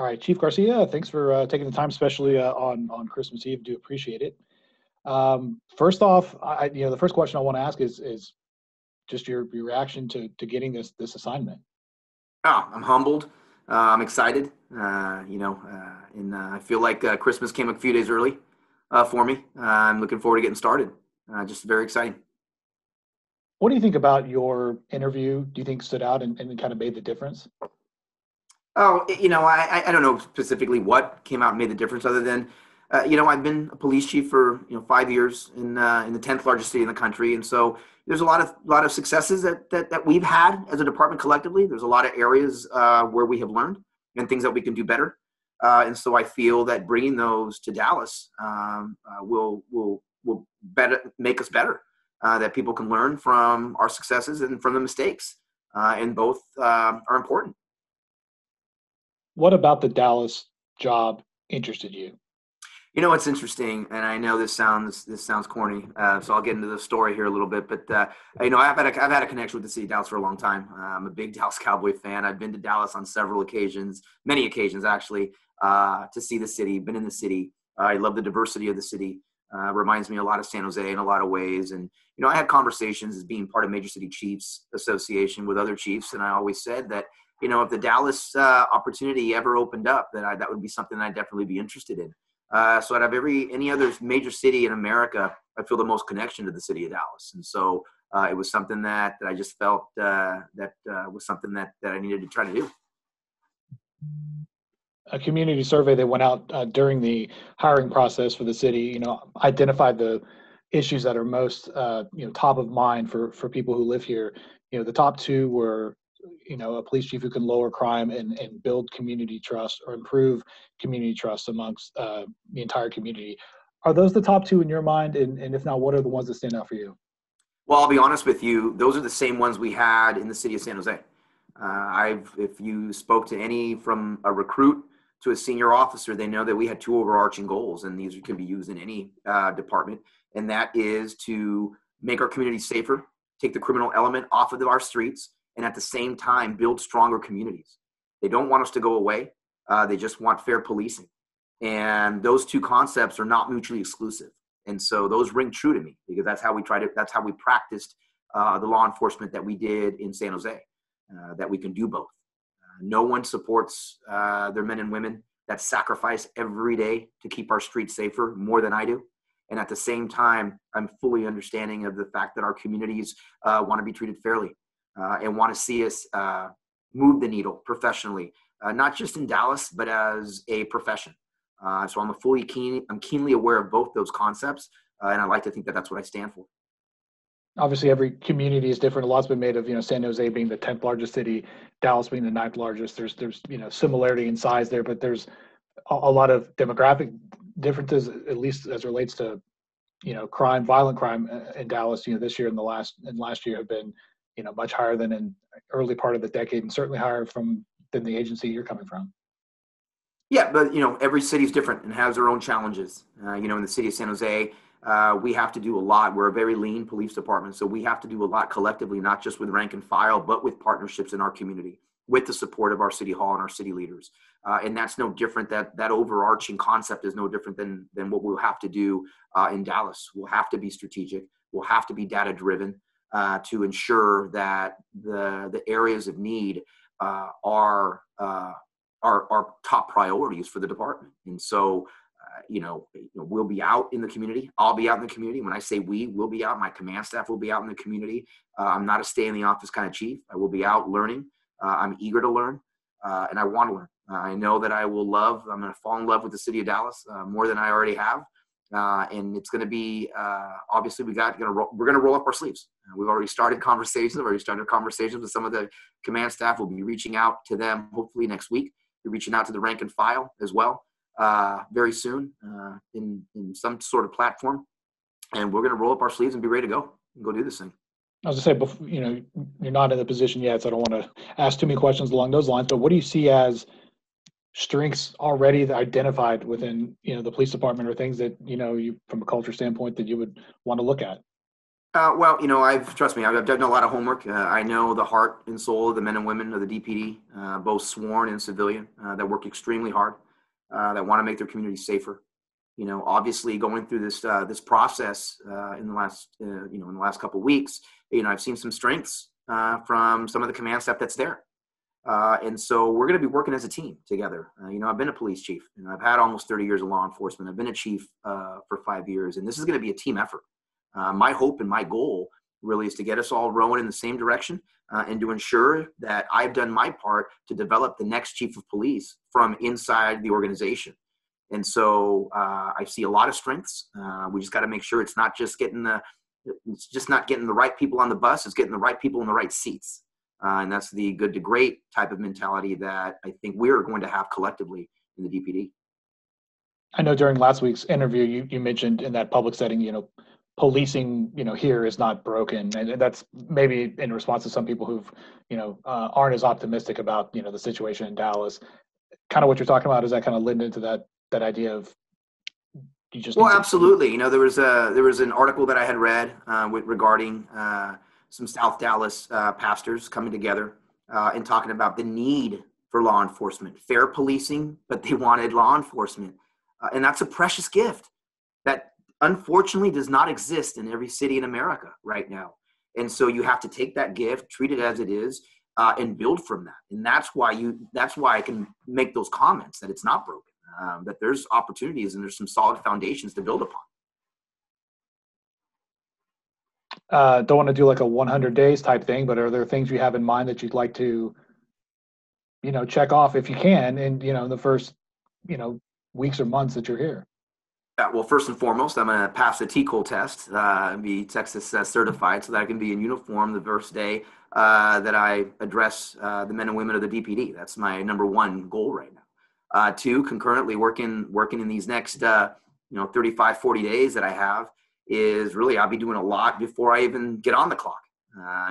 All right, Chief Garcia, thanks for uh, taking the time, especially uh, on on Christmas Eve. Do appreciate it. Um, first off, I, you know, the first question I want to ask is is just your, your reaction to to getting this this assignment. Oh, I'm humbled. Uh, I'm excited. Uh, you know, uh, and uh, I feel like Christmas came a few days early for me. I'm looking forward to getting started. just very exciting. What do you think about your interview? Do you think stood out and, and kind of made the difference? Oh, you know, I, I don't know specifically what came out and made the difference, other than, uh, you know, I've been a police chief for you know five years in uh, in the tenth largest city in the country, and so there's a lot of lot of successes that, that that we've had as a department collectively. There's a lot of areas uh, where we have learned and things that we can do better, uh, and so I feel that bringing those to Dallas um, uh, will will will better make us better. Uh, that people can learn from our successes and from the mistakes, and both um, are important what about the Dallas job interested you? You know, what's interesting, and I know this sounds this sounds corny, uh, so I'll get into the story here a little bit. But uh, you know, I've had a, I've had a connection with the city of Dallas for a long time. Uh, I'm a big Dallas Cowboy fan. I've been to Dallas on several occasions, many occasions actually, uh, to see the city. Been in the city. I love the diversity of the city. Uh, reminds me a lot of San Jose in a lot of ways. And you know, I had conversations as being part of Major City Chiefs Association with other chiefs, and I always said that you know, if the Dallas uh, opportunity ever opened up, then I, that would be something I'd definitely be interested in. Uh, so out of every any other major city in America, I feel the most connection to the city of Dallas, and so uh, it was something that, that I just felt uh, that uh, was something that that I needed to try to do. A community survey that went out uh, during the hiring process for the city, you know, identified the issues that are most you know top of mind for for people who live here. You know, the top two were you know a police chief who can lower crime and, and build community trust or improve community trust amongst uh, the entire community. Are those the top two in your mind? And, and if not what are the ones that stand out for you? Well i'll be honest with you. Those are the same ones we had in the city of san jose. Uh, i've if you spoke to any from a recruit to a senior officer they know that we had two overarching goals and these can be used in any uh, department and that is to make our community safer take the criminal element off of our streets and at the same time build stronger communities. They don't want us to go away. Uh, they just want fair policing. And those two concepts are not mutually exclusive. And so those ring true to me because that's how we try to, that's how we practiced uh, the law enforcement that we did in San Jose, uh, that we can do both. Uh, no one supports uh, their men and women that sacrifice every day to keep our streets safer more than I do. And at the same time, I'm fully understanding of the fact that our communities uh, want to be treated fairly uh, and want to see us uh, move the needle professionally, uh, not just in Dallas, but as a profession. Uh, so I'm a fully keen, I'm keenly aware of both those concepts, uh, and I like to think that that's what I stand for. Obviously, every community is different. A lot's been made of you know San Jose being the tenth largest city, Dallas being the ninth largest. There's there's you know similarity in size there, but there's a, a lot of demographic differences, at least as relates to you know crime, violent crime uh, in Dallas. You know this year and the last and last year have been you know much higher than in early part of the decade and certainly higher from than the agency you're coming from. Yeah but you know every city is different and has their own challenges. Uh, you know in the city of san jose uh, we have to do a lot. We're a very lean police department so we have to do a lot collectively not just with rank and file but with partnerships in our community with the support of our city hall and our city leaders. Uh, and that's no different. That that overarching concept is no different than than what we'll have to do uh, in dallas. We'll have to be strategic. We'll have to be data driven uh, to ensure that the the areas of need uh, are, uh, are are top priorities for the department. And so, uh, you know, we'll be out in the community. I'll be out in the community. When I say we, we'll be out. My command staff will be out in the community. Uh, I'm not a stay in the office kind of chief. I will be out learning. Uh, I'm eager to learn, and I want to learn. I know that I will love. I'm going to fall in love with the city of Dallas more than I already have. Uh, and it's going to be uh, obviously we got going to we're going to roll up our sleeves. We've already started conversations. We've already started conversations with some of the command staff. We'll be reaching out to them hopefully next week. We're reaching out to the rank and file as well uh, very soon uh, in in some sort of platform, and we're going to roll up our sleeves and be ready to go and go do this thing. I was going to say, you know, you're not in the position yet, so I don't want to ask too many questions along those lines. But what do you see as strengths already identified within you know the police department or things that you know you from a culture standpoint that you would want to look at Uh, well, you know, I've trust me, I've, done a lot of homework. Uh, I know the heart and soul of the men and women of the DPD, uh, both sworn and civilian, uh, that work extremely hard, uh, that want to make their community safer. You know, obviously, going through this uh, this process in the last you know in the last couple weeks, you know, I've seen some strengths from some of the command staff that's there. and so we're going to be working as a team together. you know, I've been a police chief, and I've had almost 30 years of law enforcement. I've been a chief for five years, and this is going to be a team effort. Uh, my hope and my goal really is to get us all rowing in the same direction uh, and to ensure that I've done my part to develop the next chief of police from inside the organization. And so uh, I see a lot of strengths. Uh, we just got to make sure it's not just getting the it's just not getting the right people on the bus. It's getting the right people in the right seats. Uh, and that's the good to great type of mentality that I think we're going to have collectively in the DPD. I know during last week's interview, you, you mentioned in that public setting, you know, policing you know here is not broken. And that's maybe in response to some people who've you know uh, aren't as optimistic about you know the situation in dallas. Kind of what you're talking about is that kind of led into that that idea of you just well absolutely. You know there was a there was an article that i had read uh, with, regarding uh, some south dallas uh, pastors coming together uh, and talking about the need for law enforcement. Fair policing but they wanted law enforcement. Uh, and that's a precious gift unfortunately does not exist in every city in America right now. And so you have to take that gift, treat it as it is, uh, and build from that. And that's why you that's why I can make those comments that it's not broken, um, that there's opportunities and there's some solid foundations to build upon. Uh, don't want to do like a 100 days type thing, but are there things you have in mind that you'd like to, you know, check off if you can, and you know, the first, you know, weeks or months that you're here? Well, first and foremost, I'm going to pass the TCOLE test uh, be Texas uh, certified so that I can be in uniform the first day uh, that I address uh, the men and women of the DPD. That's my number one goal right now. Uh, two, concurrently working working in these next uh, you know 35, 40 days that I have is really I'll be doing a lot before I even get on the clock.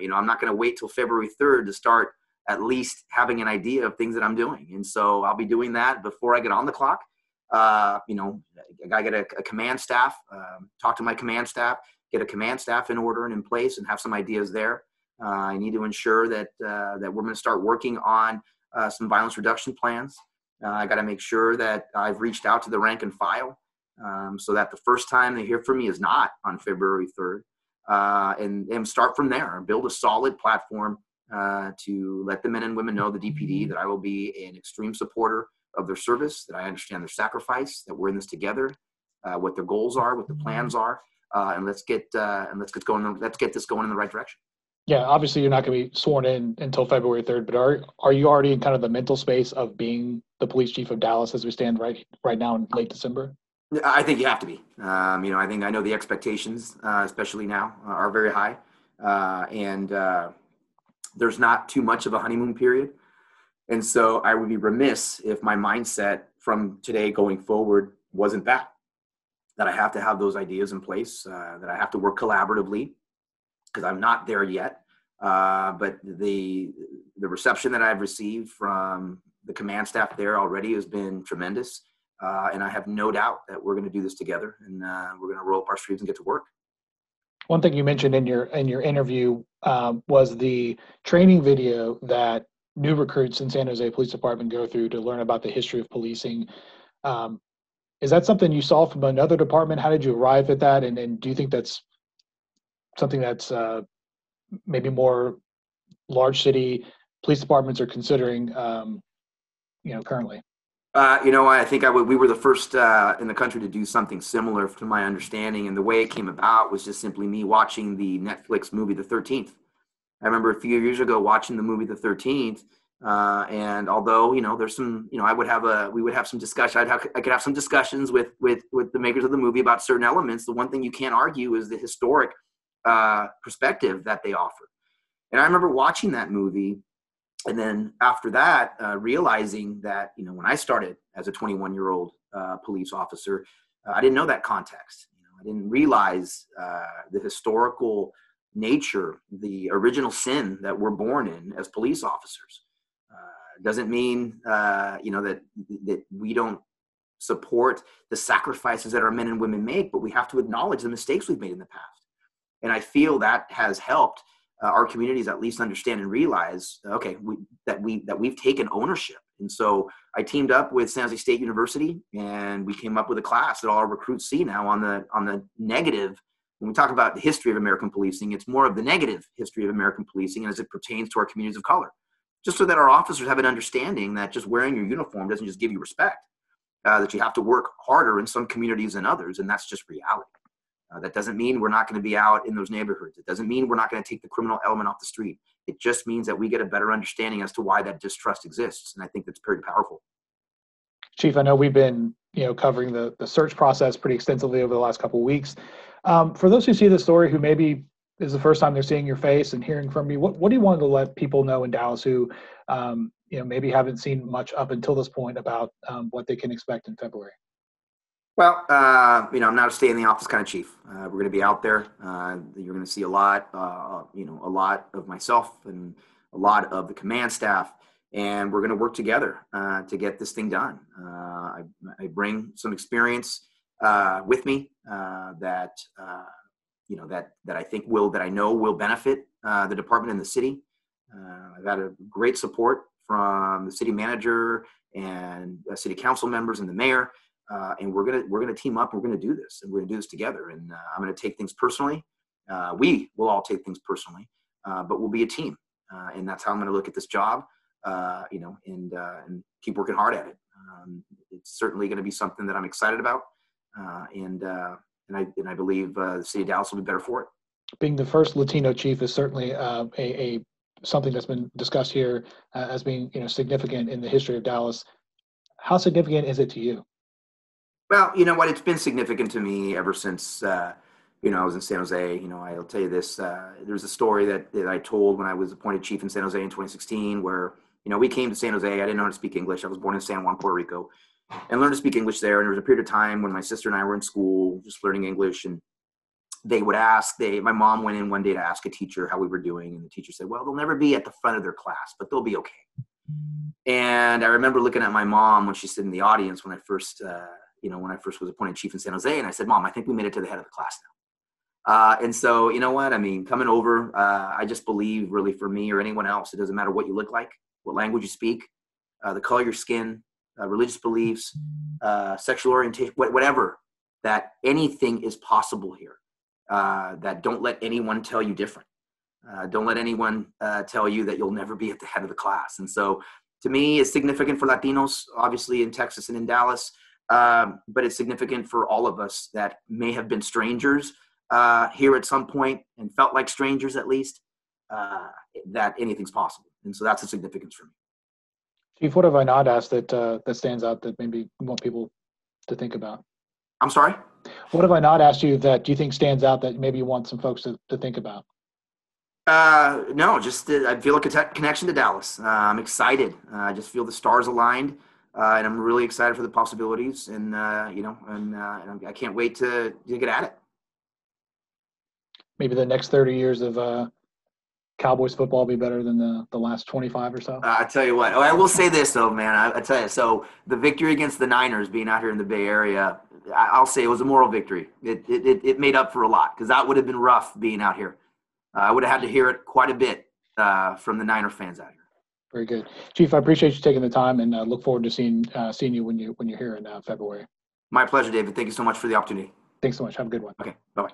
you know, I'm not going to wait till February 3rd to start at least having an idea of things that I'm doing, and so I'll be doing that before I get on the clock uh, you know, I get a, a command staff, um, talk to my command staff, get a command staff in order and in place, and have some ideas there. Uh, I need to ensure that uh, that we're going to start working on uh, some violence reduction plans. Uh, I got to make sure that I've reached out to the rank and file, um, so that the first time they hear from me is not on February third, uh, and and start from there and build a solid platform to let the men and women know the DPD that I will be an extreme supporter of their service, that I understand their sacrifice, that we're in this together, uh, what their goals are, what the plans are, uh, and let's get uh, and let's get going. Let's get this going in the right direction. Yeah, obviously you're not going to be sworn in until February 3rd, but are are you already in kind of the mental space of being the police chief of Dallas as we stand right right now in late December? I think you have to be. Um, you know, I think I know the expectations, uh, especially now, uh, are very high, uh, and there's not too much of a honeymoon period. And so I would be remiss if my mindset from today going forward wasn't that. That I have to have those ideas in place, uh, that I have to work collaboratively, because I'm not there yet. Uh, but the the reception that I've received from the command staff there already has been tremendous, uh, and I have no doubt that we're going to do this together, and uh, we're going to roll up our sleeves and get to work. One thing you mentioned in your in your interview um, was the training video that new recruits in San Jose Police Department go through to learn about the history of policing. Um, is that something you saw from another department? How did you arrive at that? And, and do you think that's something that's uh, maybe more large city police departments are considering, um, you know, currently? Uh, you know, I think I would, we were the first uh, in the country to do something similar, to my understanding. And the way it came about was just simply me watching the Netflix movie, The Thirteenth. I remember a few years ago watching the movie The Thirteenth, uh, and although you know there's some, you know, I would have a we would have some discussion. I'd have I could have some discussions with with with the makers of the movie about certain elements. The one thing you can't argue is the historic uh, perspective that they offer. And I remember watching that movie, and then after that, uh, realizing that you know when I started as a 21 year old uh, police officer, uh, I didn't know that context. You know, I didn't realize uh, the historical nature, the original sin that we're born in as police officers. Uh, doesn't mean uh, you know that that we don't support the sacrifices that our men and women make, but we have to acknowledge the mistakes we've made in the past. And I feel that has helped uh, our communities at least understand and realize, okay, we, that we that we've taken ownership. And so I teamed up with San Jose State University, and we came up with a class that all our recruits see now on the on the negative. When we talk about the history of American policing, it's more of the negative history of American policing as it pertains to our communities of color, just so that our officers have an understanding that just wearing your uniform doesn't just give you respect, uh, that you have to work harder in some communities than others, and that's just reality. Uh, that doesn't mean we're not going to be out in those neighborhoods. It doesn't mean we're not going to take the criminal element off the street. It just means that we get a better understanding as to why that distrust exists, and I think that's pretty powerful. Chief, I know we've been you know covering the the search process pretty extensively over the last couple of weeks. Um, for those who see the story, who maybe is the first time they're seeing your face and hearing from you, what what do you want to let people know in Dallas who um, you know maybe haven't seen much up until this point about um, what they can expect in February? Well, uh, you know, I'm not a stay in the office kind of chief. Uh, we're going to be out there. Uh, you're going to see a lot, uh, you know, a lot of myself and a lot of the command staff, and we're going to work together uh, to get this thing done. Uh, I, I, bring some experience with me that, you know, that that I think will, that I know will benefit the department and the city. I've had a great support from the city manager and city council members and the mayor uh, and we're gonna we're gonna team up. And we're gonna do this, and we're gonna do this together. And uh, I'm gonna take things personally. Uh, we will all take things personally, uh, but we'll be a team, uh, and that's how I'm gonna look at this job. Uh, you know, and and keep working hard at it. Um, it's certainly gonna be something that I'm excited about, Uh, and uh, and I and I believe uh, the city of Dallas will be better for it. Being the first Latino chief is certainly a, a something that's been discussed here as being you know significant in the history of Dallas. How significant is it to you? Well, you know what? It's been significant to me ever since uh, you know I was in San Jose. You know, I'll tell you this. Uh, there's a story that, that I told when I was appointed chief in San Jose in 2016, where you know we came to San Jose. I didn't know how to speak English. I was born in San Juan, Puerto Rico, and learned to speak English there. And there was a period of time when my sister and I were in school, just learning English, and they would ask. They, my mom went in one day to ask a teacher how we were doing, and the teacher said, "Well, they'll never be at the front of their class, but they'll be okay." And I remember looking at my mom when she stood in the audience when I first. Uh, you know, when I first was appointed chief in San Jose, and I said, "Mom, I think we made it to the head of the class now." Uh, and so, you know what? I mean, coming over, uh, I just believe, really, for me or anyone else, it doesn't matter what you look like, what language you speak, uh, the color of your skin, uh, religious beliefs, uh, sexual orientation, whatever. That anything is possible here. Uh, that don't let anyone tell you different. don't let anyone tell you that you'll never be at the head of the class. And so, to me, it's significant for Latinos, obviously in Texas and in Dallas um, but it's significant for all of us that may have been strangers uh, here at some point and felt like strangers at least. Uh, that anything's possible, and so that's the significance for me. Chief, what have I not asked that uh, that stands out that maybe you want people to think about? I'm sorry. What have I not asked you that do you think stands out that maybe you want some folks to, to think about? Uh, no, just uh, I feel a connection to Dallas. Uh, I'm excited. Uh, I just feel the stars aligned uh, and I'm really excited for the possibilities. And uh, you know, and, uh, and I can't wait to, to get at it. Maybe the next 30 years of uh, Cowboys football be better than the, the last 25 or so. I tell you what. Oh, I will say this though, man. I, I, tell you. So the victory against the Niners, being out here in the Bay Area, I, will say it was a moral victory. It it, it made up for a lot because that would have been rough being out here. Uh, I would have had to hear it quite a bit uh, from the Niner fans out here. Very good, Chief. I appreciate you taking the time, and uh, look forward to seeing uh, seeing you when you when you're here in uh, February. My pleasure, David. Thank you so much for the opportunity. Thanks so much. Have a good one. Okay. Bye bye.